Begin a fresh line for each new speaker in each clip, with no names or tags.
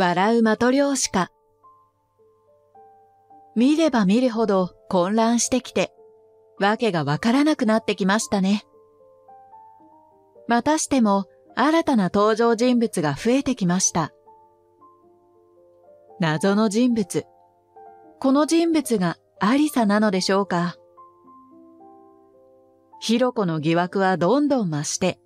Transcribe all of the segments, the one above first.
笑うマトリョーシカ。見れば見るほど混乱してきて、わけがわからなくなってきましたね。またしても新たな登場人物が増えてきました。謎の人物。この人物がアリサなのでしょうかヒロコの疑惑はどんどん増して、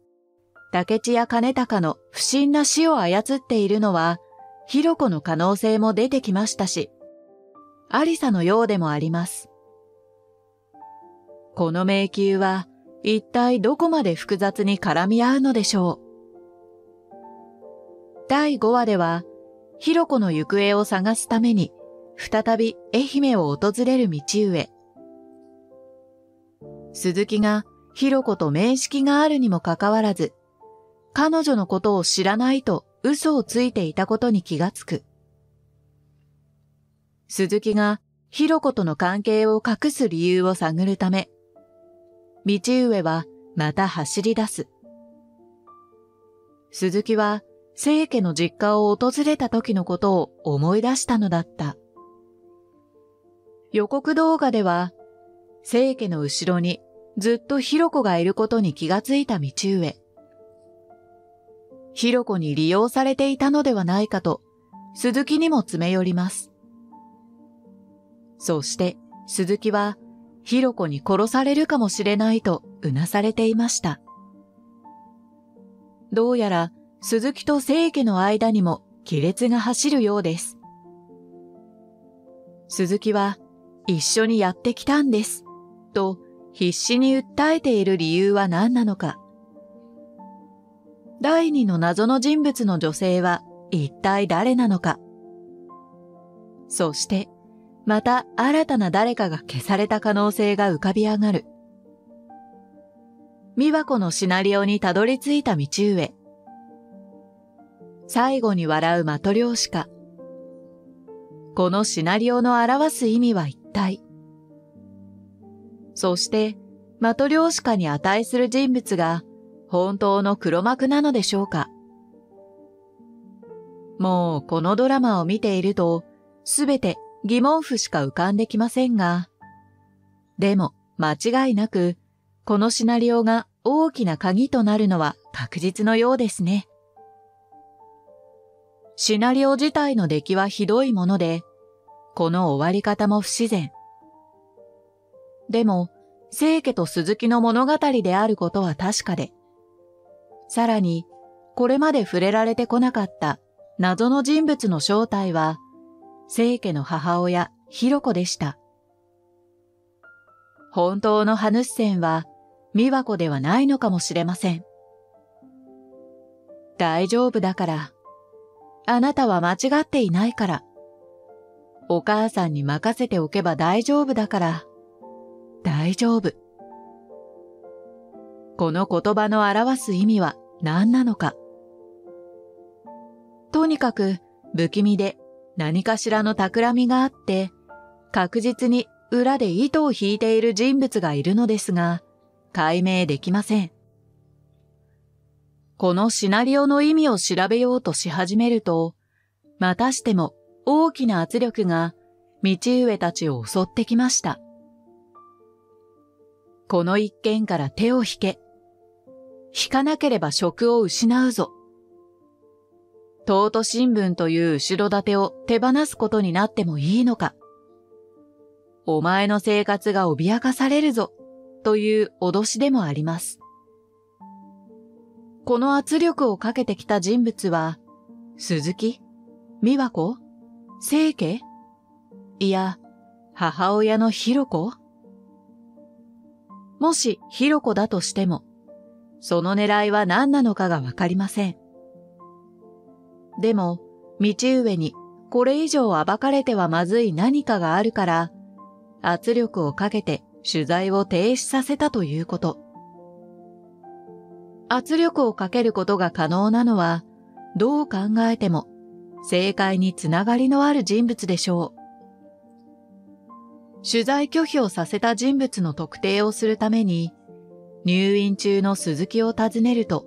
竹地や金高の不審な死を操っているのは、ヒロコの可能性も出てきましたし、アリサのようでもあります。この迷宮は一体どこまで複雑に絡み合うのでしょう。第5話では、ヒロコの行方を探すために、再び愛媛を訪れる道上。鈴木がヒロコと面識があるにもかかわらず、彼女のことを知らないと嘘をついていたことに気がつく。鈴木がヒロコとの関係を隠す理由を探るため、道上はまた走り出す。鈴木は聖家の実家を訪れた時のことを思い出したのだった。予告動画では、聖家の後ろにずっとヒロコがいることに気がついた道上。ヒロコに利用されていたのではないかと、鈴木にも詰め寄ります。そして、鈴木は、ヒロコに殺されるかもしれないとうなされていました。どうやら、鈴木と聖家の間にも亀裂が走るようです。鈴木は、一緒にやってきたんです、と必死に訴えている理由は何なのか。第二の謎の人物の女性は一体誰なのか。そして、また新たな誰かが消された可能性が浮かび上がる。美和子のシナリオにたどり着いた道上。最後に笑うマトリョーシカ。このシナリオの表す意味は一体。そして、マトリョーシカに値する人物が本当の黒幕なのでしょうか？もうこのドラマを見ていると、すべて疑問符しか浮かんできませんが、でも間違いなく、このシナリオが大きな鍵となるのは確実のようですね。シナリオ自体の出来はひどいもので、この終わり方も不自然。でも、聖家と鈴木の物語であることは確かで、さらに、これまで触れられてこなかった謎の人物の正体は、聖家の母親、ひろこでした。本当のハヌッセンは、美和子ではないのかもしれません。大丈夫だから。あなたは間違っていないから。お母さんに任せておけば大丈夫だから。大丈夫。この言葉の表す意味は何なのか。とにかく不気味で何かしらの企みがあって、確実に裏で糸を引いている人物がいるのですが、解明できません。このシナリオの意味を調べようとし始めると、またしても大きな圧力が道上たちを襲ってきました。この一件から手を引け。引かなければ職を失うぞ。東都新聞という後ろ盾を手放すことになってもいいのか。お前の生活が脅かされるぞ、という脅しでもあります。この圧力をかけてきた人物は、鈴木美和子聖家いや、母親のひろ子？もしひろ子だとしても、その狙いは何なのかがわかりません。でも、道上にこれ以上暴かれてはまずい何かがあるから、圧力をかけて取材を停止させたということ。圧力をかけることが可能なのは、どう考えても正解につながりのある人物でしょう。取材拒否をさせた人物の特定をするために、入院中の鈴木を訪ねると、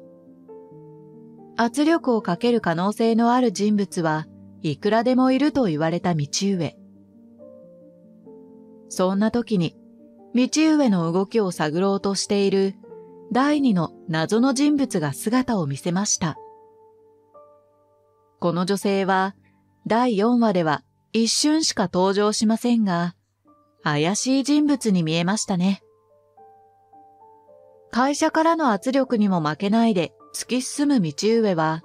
圧力をかける可能性のある人物はいくらでもいると言われた道上。そんな時に、道上の動きを探ろうとしている第二の謎の人物が姿を見せました。この女性は第4話では一瞬しか登場しませんが、怪しい人物に見えましたね。会社からの圧力にも負けないで突き進む道上は、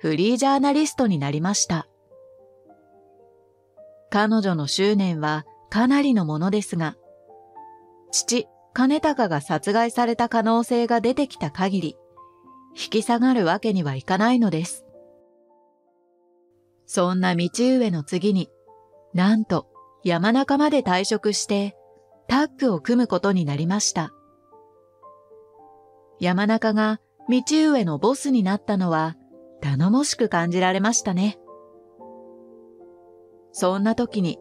フリージャーナリストになりました。彼女の執念はかなりのものですが、父、金高が殺害された可能性が出てきた限り、引き下がるわけにはいかないのです。そんな道上の次に、なんと山中まで退職してタッグを組むことになりました。山中が道上のボスになったのは頼もしく感じられましたね。そんな時に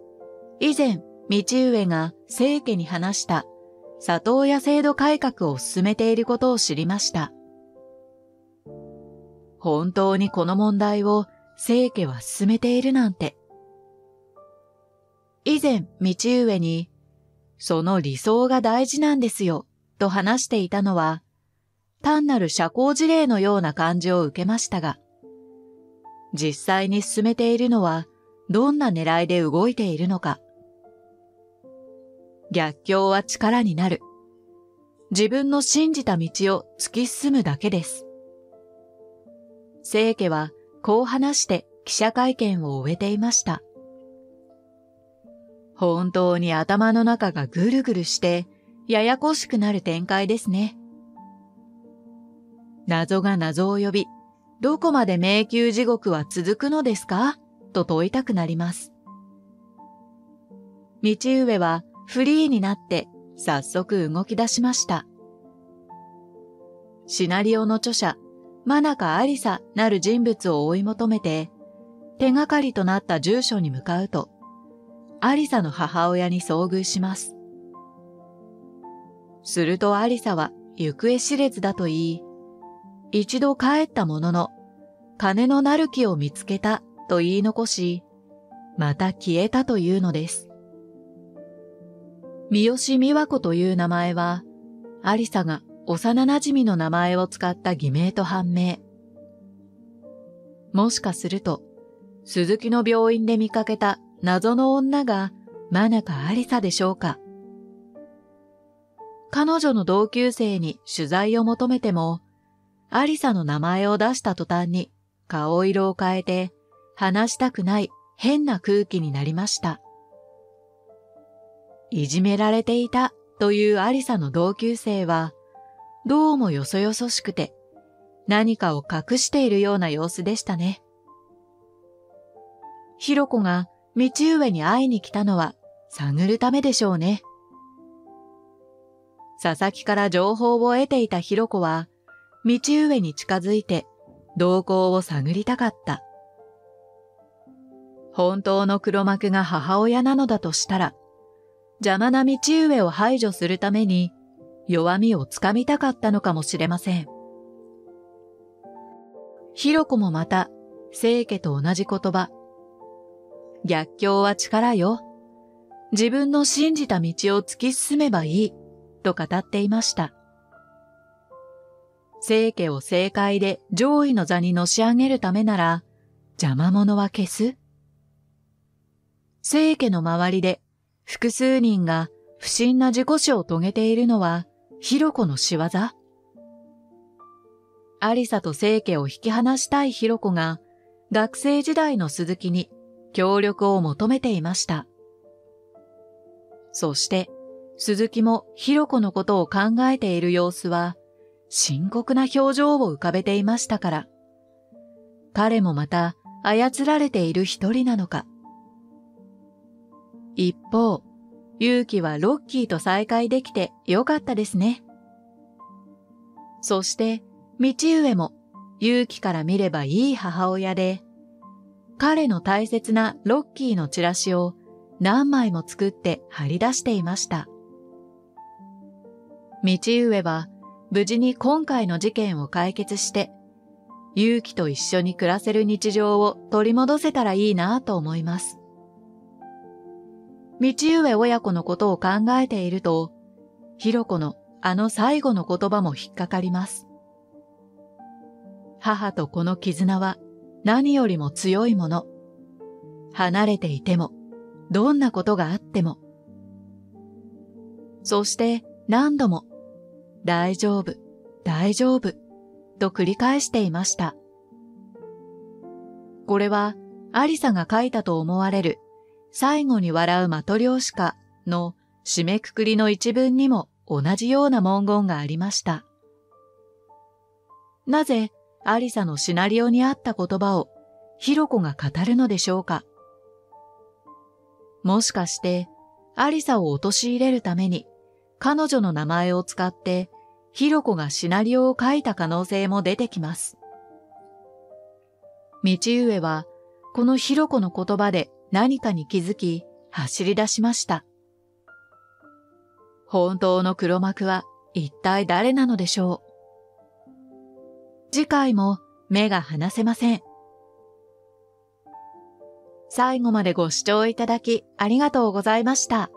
以前道上が聖家に話した里親制度改革を進めていることを知りました。本当にこの問題を聖家は進めているなんて。以前、道上に、その理想が大事なんですよ、と話していたのは、単なる社交辞令のような感じを受けましたが、実際に進めているのは、どんな狙いで動いているのか。逆境は力になる。自分の信じた道を突き進むだけです。聖家はこう話して記者会見を終えていました。本当に頭の中がぐるぐるしてややこしくなる展開ですね。謎が謎を呼び、どこまで迷宮地獄は続くのですか？と問いたくなります。道上はフリーになって早速動き出しました。シナリオの著者、真中ありさなる人物を追い求めて、手がかりとなった住所に向かうと、アリサの母親に遭遇します。するとアリサは行方知れずだと言い、一度帰ったものの、金のなる木を見つけたと言い残し、また消えたというのです。三好美和子という名前は、アリサが幼馴染の名前を使った偽名と判明。もしかすると、鈴木の病院で見かけた謎の女が真中ありさでしょうか。彼女の同級生に取材を求めても、ありさの名前を出した途端に顔色を変えて話したくない変な空気になりました。いじめられていたというありさの同級生は、どうもよそよそしくて、何かを隠しているような様子でしたね。ひろこが道上に会いに来たのは探るためでしょうね。佐々木から情報を得ていたひろこは、道上に近づいて動向を探りたかった。本当の黒幕が母親なのだとしたら、邪魔な道上を排除するために弱みをつかみたかったのかもしれません。ひろこもまた、聖家と同じ言葉。逆境は力よ。自分の信じた道を突き進めばいい、と語っていました。聖家を正解で上位の座にのし上げるためなら、邪魔者は消す？聖家の周りで複数人が不審な自己死を遂げているのは、ひろこの仕業？アリサと聖家を引き離したいひろこが学生時代の鈴木に協力を求めていました。そして鈴木もひろこのことを考えている様子は深刻な表情を浮かべていましたから、彼もまた操られている一人なのか。一方、勇気はロッキーと再会できてよかったですね。そして、道上も勇気から見ればいい母親で、彼の大切なロッキーのチラシを何枚も作って貼り出していました。道上は無事に今回の事件を解決して、勇気と一緒に暮らせる日常を取り戻せたらいいなと思います。道上親子のことを考えていると、ひろこのあの最後の言葉も引っかかります。母と子の絆は何よりも強いもの。離れていても、どんなことがあっても。そして何度も、大丈夫、大丈夫、と繰り返していました。これは、アリサが書いたと思われる、最後に笑うマトリョーシカの締めくくりの一文にも同じような文言がありました。なぜアリサのシナリオにあった言葉をヒロコが語るのでしょうかもしかしてアリサを陥れるために彼女の名前を使ってヒロコがシナリオを書いた可能性も出てきます。道上はこのヒロコの言葉で何かに気づき走り出しました。本当の黒幕は一体誰なのでしょう次回も目が離せません。最後までご視聴いただきありがとうございました。